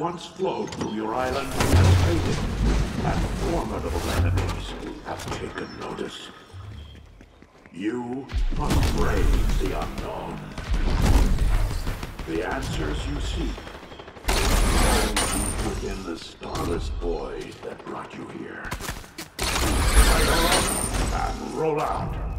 once flowed through your island has faded, and formidable enemies have taken notice. You must brave the unknown. The answers you seek are deep within the starless void that brought you here. Idle up and roll out.